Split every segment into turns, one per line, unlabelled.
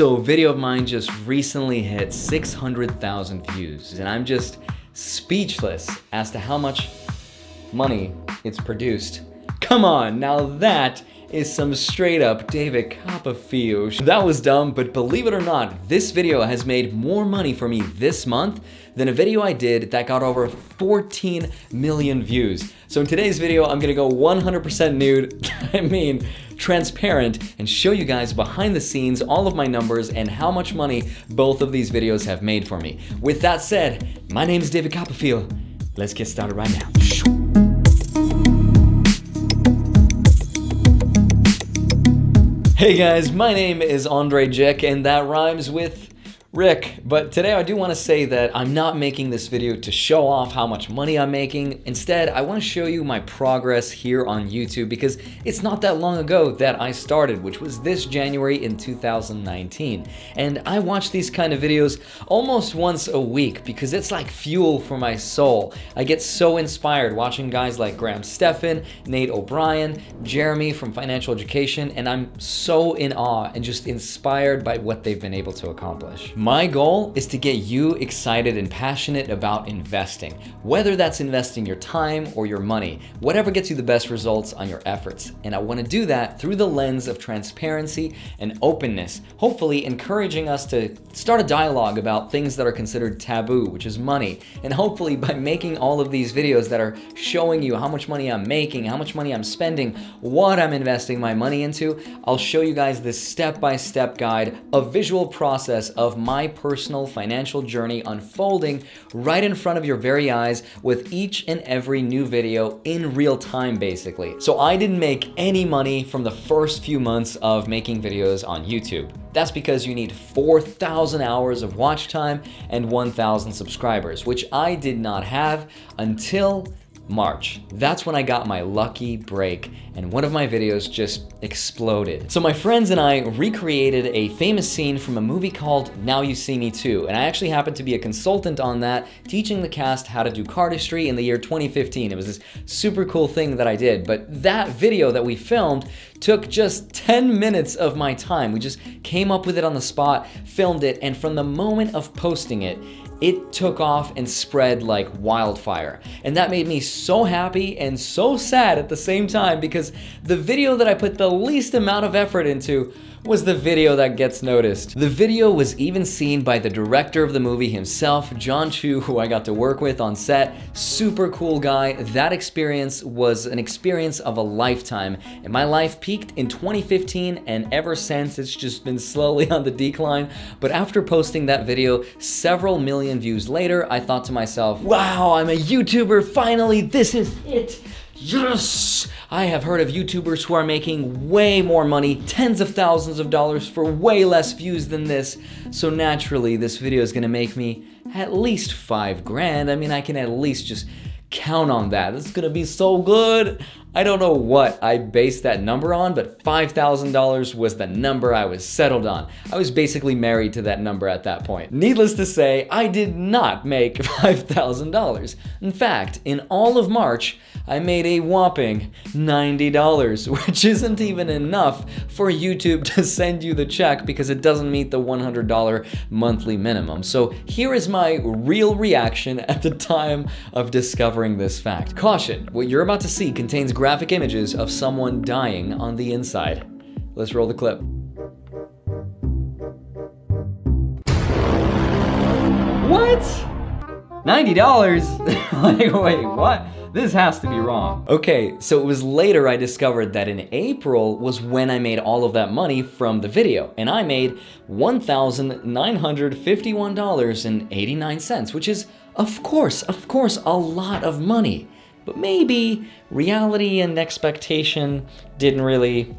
So a video of mine just recently hit 600,000 views and I'm just speechless as to how much money it's produced. Come on, now that is some straight up David Copperfield. That was dumb, but believe it or not, this video has made more money for me this month than a video I did that got over 14 million views. So in today's video, I'm gonna go 100% nude, I mean, transparent, and show you guys behind the scenes all of my numbers and how much money both of these videos have made for me. With that said, my name is David Copperfield. Let's get started right now. Hey guys, my name is Andrei Jikh and that rhymes with Rick, but today I do want to say that I'm not making this video to show off how much money I'm making. Instead, I want to show you my progress here on YouTube because it's not that long ago that I started, which was this January in 2019. And I watch these kind of videos almost once a week because it's like fuel for my soul. I get so inspired watching guys like Graham Stephan, Nate O'Brien, Jeremy from Financial Education, and I'm so in awe and just inspired by what they've been able to accomplish. My goal is to get you excited and passionate about investing, whether that's investing your time or your money, whatever gets you the best results on your efforts. And I wanna do that through the lens of transparency and openness, hopefully encouraging us to start a dialogue about things that are considered taboo, which is money. And hopefully by making all of these videos that are showing you how much money I'm making, how much money I'm spending, what I'm investing my money into, I'll show you guys this step-by-step -step guide, a visual process of my personal financial journey unfolding right in front of your very eyes with each and every new video in real time, basically. So I didn't make any money from the first few months of making videos on YouTube. That's because you need 4,000 hours of watch time and 1,000 subscribers, which I did not have until March. That's when I got my lucky break and one of my videos just exploded. So my friends and I recreated a famous scene from a movie called Now You See Me 2, and I actually happened to be a consultant on that, teaching the cast how to do cardistry in the year 2015. It was this super cool thing that I did, but that video that we filmed took just 10 minutes of my time. We just came up with it on the spot, filmed it, and from the moment of posting it, it took off and spread like wildfire. And that made me so happy and so sad at the same time because the video that I put the least amount of effort into was the video that gets noticed. The video was even seen by the director of the movie himself, John Chu, who I got to work with on set. Super cool guy. That experience was an experience of a lifetime. And my life peaked in 2015 and ever since it's just been slowly on the decline. But after posting that video several million views later, I thought to myself, wow, I'm a YouTuber, finally, this is it. Yes! I have heard of YouTubers who are making way more money, tens of thousands of dollars for way less views than this. So naturally, this video is gonna make me at least five grand. I mean, I can at least just count on that. Is gonna be so good. I don't know what I based that number on, but $5,000 was the number I was settled on. I was basically married to that number at that point. Needless to say, I did not make $5,000. In fact, in all of March, I made a whopping $90, which isn't even enough for YouTube to send you the check because it doesn't meet the $100 monthly minimum. So here is my real reaction at the time of discovering this fact. Caution, what you're about to see contains graphic images of someone dying on the inside. Let's roll the clip. What? $90? like, wait, what? This has to be wrong. Okay, so it was later I discovered that in April was when I made all of that money from the video, and I made $1,951.89, which is, of course, of course, a lot of money. But maybe reality and expectation didn't really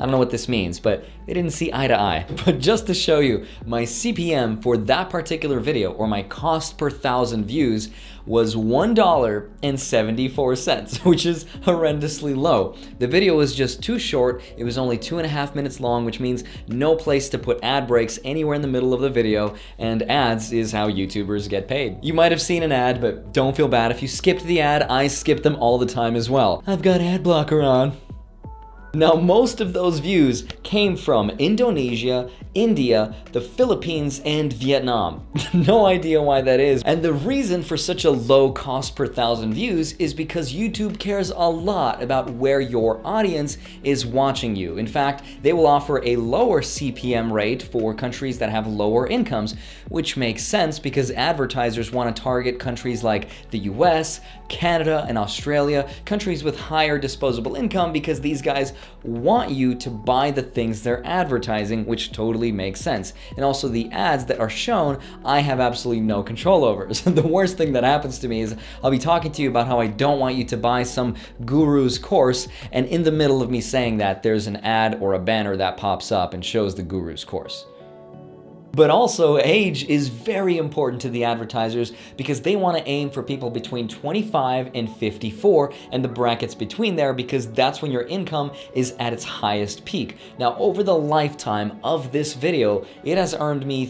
I don't know what this means, but they didn't see eye to eye. But just to show you, my CPM for that particular video, or my cost per thousand views, was $1.74, which is horrendously low. The video was just too short, it was only two and a half minutes long, which means no place to put ad breaks anywhere in the middle of the video, and ads is how YouTubers get paid. You might have seen an ad, but don't feel bad if you skipped the ad, I skip them all the time as well. I've got ad blocker on. Now, most of those views came from Indonesia, India, the Philippines, and Vietnam. no idea why that is. And the reason for such a low cost per thousand views is because YouTube cares a lot about where your audience is watching you. In fact, they will offer a lower CPM rate for countries that have lower incomes, which makes sense because advertisers want to target countries like the US, Canada, and Australia, countries with higher disposable income because these guys want you to buy the things they're advertising, which totally makes sense. And also the ads that are shown, I have absolutely no control over. So the worst thing that happens to me is I'll be talking to you about how I don't want you to buy some guru's course, and in the middle of me saying that, there's an ad or a banner that pops up and shows the guru's course. But also, age is very important to the advertisers because they want to aim for people between 25 and 54 and the brackets between there because that's when your income is at its highest peak. Now, over the lifetime of this video, it has earned me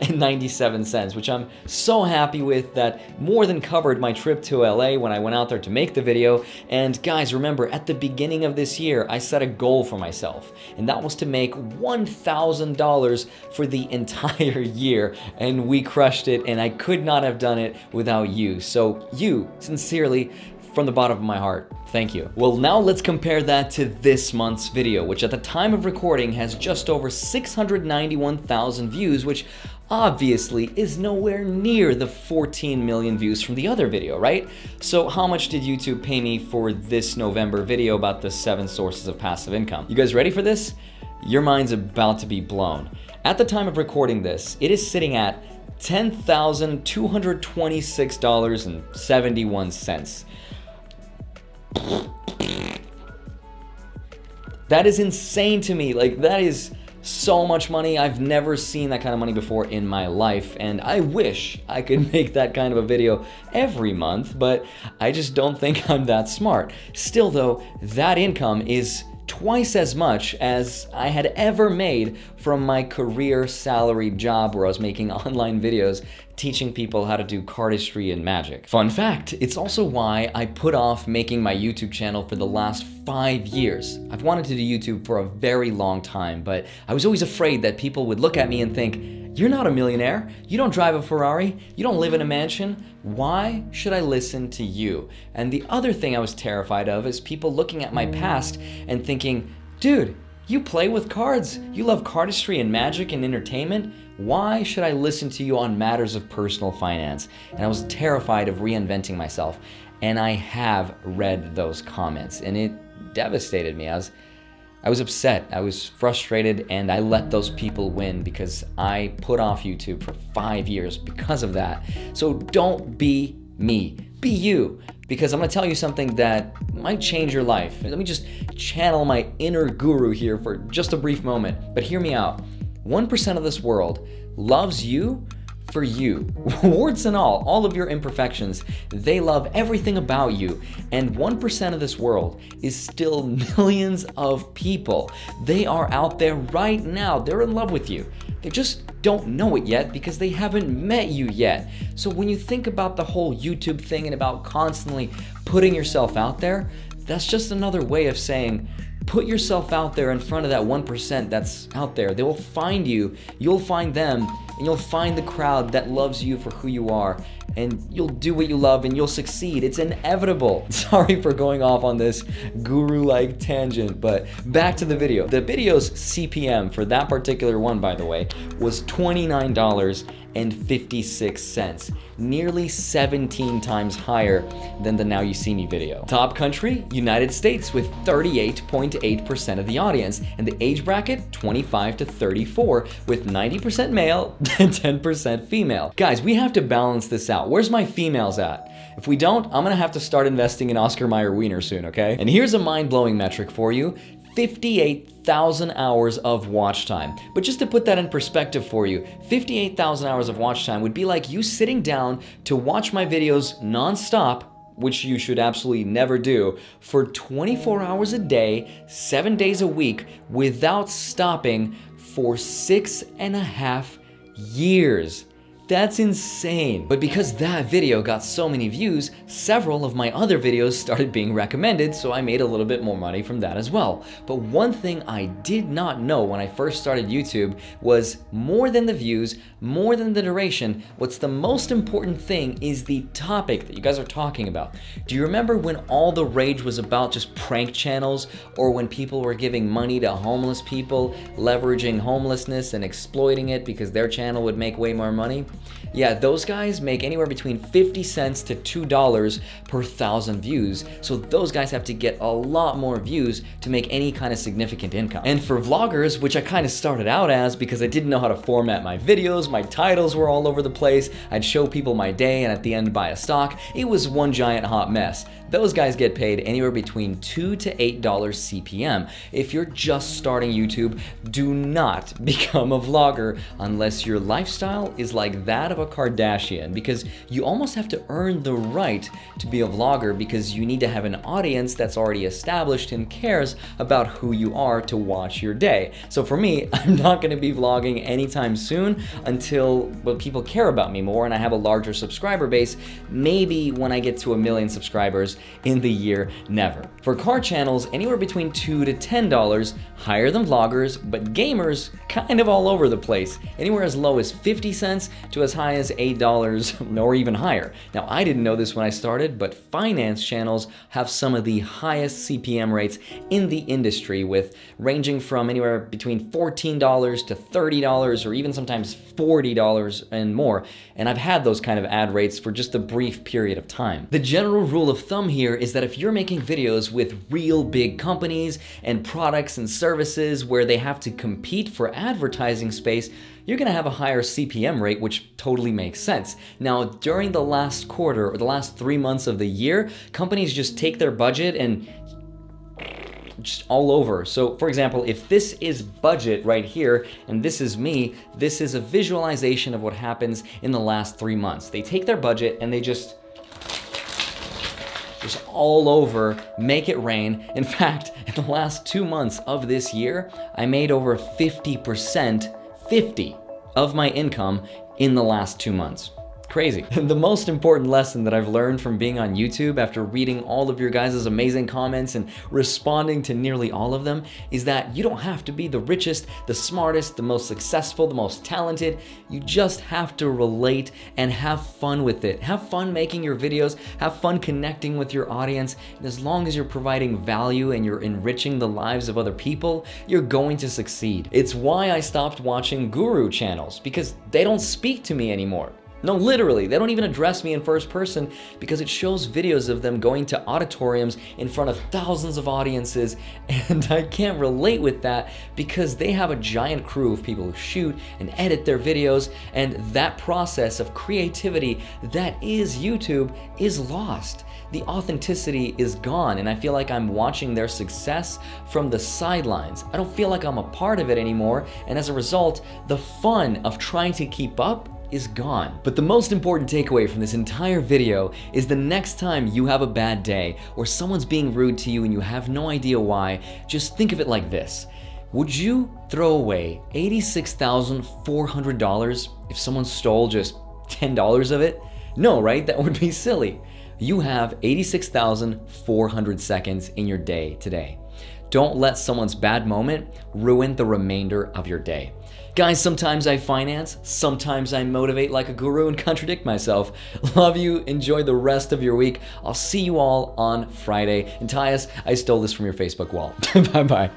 $3,549.97, which I'm so happy with that more than covered my trip to LA when I went out there to make the video. And guys, remember, at the beginning of this year, I set a goal for myself, and that was to make $1,000 for the entire year. And we crushed it, and I could not have done it without you. So, you, sincerely, from the bottom of my heart, thank you. Well, now let's compare that to this month's video, which at the time of recording has just over 691,000 views, which obviously is nowhere near the 14 million views from the other video, right? So how much did YouTube pay me for this November video about the seven sources of passive income? You guys ready for this? your mind's about to be blown. At the time of recording this, it is sitting at $10,226.71. That is insane to me. Like, that is so much money. I've never seen that kind of money before in my life, and I wish I could make that kind of a video every month, but I just don't think I'm that smart. Still, though, that income is twice as much as I had ever made from my career salaried job where I was making online videos teaching people how to do cardistry and magic. Fun fact, it's also why I put off making my YouTube channel for the last five years. I've wanted to do YouTube for a very long time, but I was always afraid that people would look at me and think, you're not a millionaire. You don't drive a Ferrari. You don't live in a mansion. Why should I listen to you? And the other thing I was terrified of is people looking at my past and thinking, dude, you play with cards. You love cardistry and magic and entertainment. Why should I listen to you on matters of personal finance? And I was terrified of reinventing myself. And I have read those comments and it devastated me. I was I was upset, I was frustrated, and I let those people win because I put off YouTube for five years because of that. So don't be me, be you. Because I'm gonna tell you something that might change your life. Let me just channel my inner guru here for just a brief moment, but hear me out. 1% of this world loves you for you. Warts and all, all of your imperfections, they love everything about you. And 1% of this world is still millions of people. They are out there right now. They're in love with you. They just don't know it yet because they haven't met you yet. So when you think about the whole YouTube thing and about constantly putting yourself out there, that's just another way of saying, put yourself out there in front of that 1% that's out there. They will find you, you'll find them, and you'll find the crowd that loves you for who you are and you'll do what you love and you'll succeed. It's inevitable. Sorry for going off on this guru-like tangent, but back to the video. The video's CPM for that particular one, by the way, was $29.56, nearly 17 times higher than the Now You See Me video. Top country, United States with 38.8% of the audience, and the age bracket, 25 to 34, with 90% male and 10% female. Guys, we have to balance this out. Where's my females at? If we don't, I'm gonna have to start investing in Oscar Mayer Wiener soon, okay? And here's a mind-blowing metric for you. 58,000 hours of watch time. But just to put that in perspective for you, 58,000 hours of watch time would be like you sitting down to watch my videos nonstop which you should absolutely never do, for 24 hours a day, seven days a week, without stopping for six and a half years. That's insane. But because that video got so many views, several of my other videos started being recommended, so I made a little bit more money from that as well. But one thing I did not know when I first started YouTube was more than the views, more than the duration, what's the most important thing is the topic that you guys are talking about. Do you remember when all the rage was about just prank channels or when people were giving money to homeless people, leveraging homelessness and exploiting it because their channel would make way more money? Yeah, those guys make anywhere between 50 cents to $2 per thousand views. So those guys have to get a lot more views to make any kind of significant income. And for vloggers, which I kind of started out as because I didn't know how to format my videos, my titles were all over the place, I'd show people my day and at the end buy a stock, it was one giant hot mess. Those guys get paid anywhere between 2 to $8 CPM. If you're just starting YouTube, do not become a vlogger unless your lifestyle is like that of a Kardashian because you almost have to earn the right to be a vlogger because you need to have an audience that's already established and cares about who you are to watch your day. So for me, I'm not gonna be vlogging anytime soon until well, people care about me more and I have a larger subscriber base. Maybe when I get to a million subscribers, in the year never. For car channels, anywhere between 2 to $10, higher than vloggers, but gamers kind of all over the place, anywhere as low as 50 cents to as high as $8 or even higher. Now, I didn't know this when I started, but finance channels have some of the highest CPM rates in the industry with ranging from anywhere between $14 to $30 or even sometimes $40 and more. And I've had those kind of ad rates for just a brief period of time. The general rule of thumb here is that if you're making videos with real big companies and products and services where they have to compete for advertising space, you're gonna have a higher CPM rate, which totally makes sense. Now, during the last quarter or the last three months of the year, companies just take their budget and just all over. So for example, if this is budget right here, and this is me, this is a visualization of what happens in the last three months. They take their budget and they just just all over, make it rain. In fact, in the last two months of this year, I made over 50%, 50 of my income in the last two months. Crazy. the most important lesson that I've learned from being on YouTube after reading all of your guys' amazing comments and responding to nearly all of them is that you don't have to be the richest, the smartest, the most successful, the most talented. You just have to relate and have fun with it. Have fun making your videos, have fun connecting with your audience. And as long as you're providing value and you're enriching the lives of other people, you're going to succeed. It's why I stopped watching guru channels because they don't speak to me anymore. No, literally, they don't even address me in first person because it shows videos of them going to auditoriums in front of thousands of audiences, and I can't relate with that because they have a giant crew of people who shoot and edit their videos, and that process of creativity that is YouTube is lost. The authenticity is gone, and I feel like I'm watching their success from the sidelines. I don't feel like I'm a part of it anymore, and as a result, the fun of trying to keep up is gone. But the most important takeaway from this entire video is the next time you have a bad day or someone's being rude to you and you have no idea why, just think of it like this. Would you throw away $86,400 if someone stole just $10 of it? No, right? That would be silly. You have 86,400 seconds in your day today. Don't let someone's bad moment ruin the remainder of your day. Guys, sometimes I finance, sometimes I motivate like a guru and contradict myself. Love you, enjoy the rest of your week. I'll see you all on Friday. And Tyus, I stole this from your Facebook wall. bye bye.